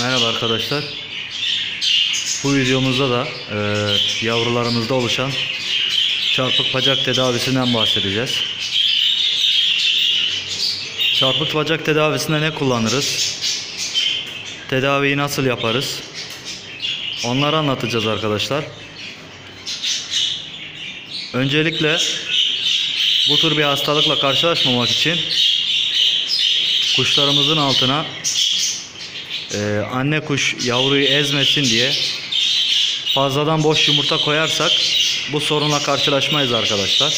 Merhaba arkadaşlar. Bu videomuzda da e, yavrularımızda oluşan çarpık bacak tedavisinden bahsedeceğiz. Çarpık bacak tedavisinde ne kullanırız? Tedaviyi nasıl yaparız? Onları anlatacağız arkadaşlar. Öncelikle bu tür bir hastalıkla karşılaşmamak için kuşlarımızın altına ee, anne kuş yavruyu ezmesin diye fazladan boş yumurta koyarsak bu sorunla karşılaşmayız arkadaşlar.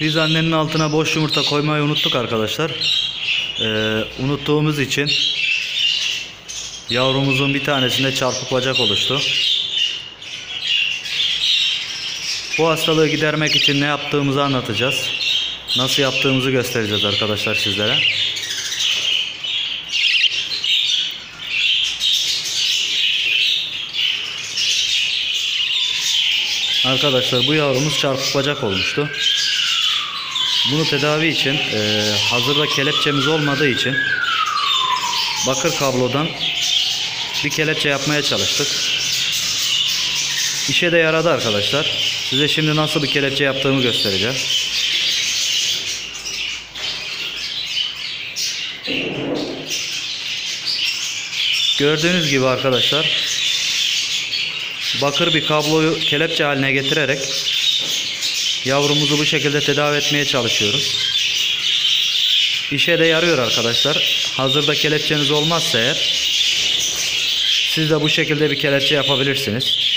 Biz annenin altına boş yumurta koymayı unuttuk arkadaşlar. Ee, unuttuğumuz için yavrumuzun bir tanesinde çarpık bacak oluştu. Bu hastalığı gidermek için ne yaptığımızı anlatacağız. Nasıl yaptığımızı göstereceğiz arkadaşlar sizlere. Arkadaşlar bu yavrumuz çarpık bacak olmuştu. Bunu tedavi için e, hazırda kelepçemiz olmadığı için bakır kablodan bir kelepçe yapmaya çalıştık. İşe de yaradı arkadaşlar. Size şimdi nasıl bir kelepçe yaptığımı göstereceğim. Gördüğünüz gibi arkadaşlar bakır bir kabloyu kelepçe haline getirerek yavrumuzu bu şekilde tedavi etmeye çalışıyoruz. İşe de yarıyor arkadaşlar. Hazırda kelepçeniz olmazsa eğer siz de bu şekilde bir kelepçe yapabilirsiniz.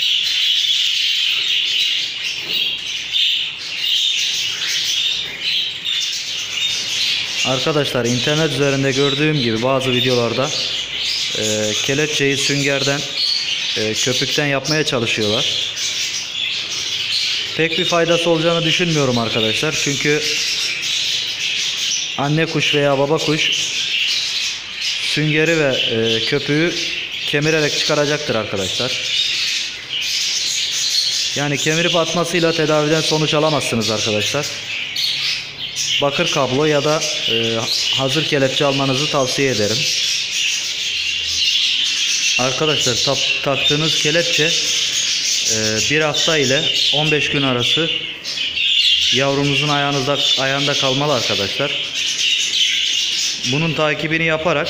Arkadaşlar internet üzerinde gördüğüm gibi bazı videolarda e, kelepçeyi süngerden e, köpükten yapmaya çalışıyorlar. Pek bir faydası olacağını düşünmüyorum arkadaşlar. Çünkü anne kuş veya baba kuş süngeri ve e, köpüğü kemirerek çıkaracaktır arkadaşlar. Yani kemirip atmasıyla tedaviden sonuç alamazsınız arkadaşlar. Bakır kablo ya da e, hazır kelepçe almanızı tavsiye ederim. Arkadaşlar tap, taktığınız kelepçe e, bir hafta ile 15 gün arası yavrumuzun ayağınızda ayağında kalmalı arkadaşlar. Bunun takibini yaparak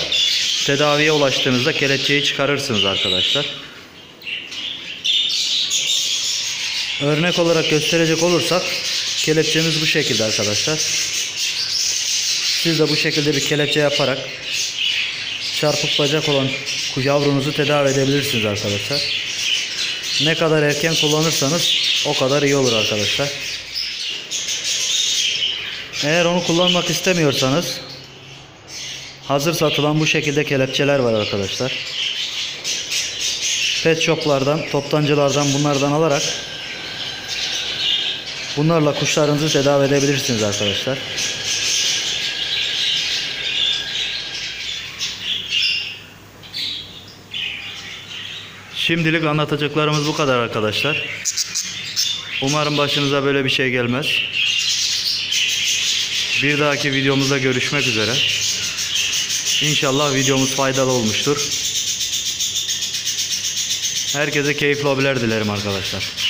tedaviye ulaştığınızda kelepçeyi çıkarırsınız arkadaşlar. Örnek olarak gösterecek olursak kelepçemiz bu şekilde arkadaşlar. Siz de bu şekilde bir kelepçe yaparak çarpık bacak olan yavrunuzu tedavi edebilirsiniz arkadaşlar. Ne kadar erken kullanırsanız o kadar iyi olur arkadaşlar. Eğer onu kullanmak istemiyorsanız hazır satılan bu şekilde kelepçeler var arkadaşlar. Pet shoplardan, toptancılardan bunlardan alarak bunlarla kuşlarınızı tedavi edebilirsiniz arkadaşlar. Şimdilik anlatacaklarımız bu kadar arkadaşlar. Umarım başınıza böyle bir şey gelmez. Bir dahaki videomuzda görüşmek üzere. İnşallah videomuz faydalı olmuştur. Herkese keyifli hobiler dilerim arkadaşlar.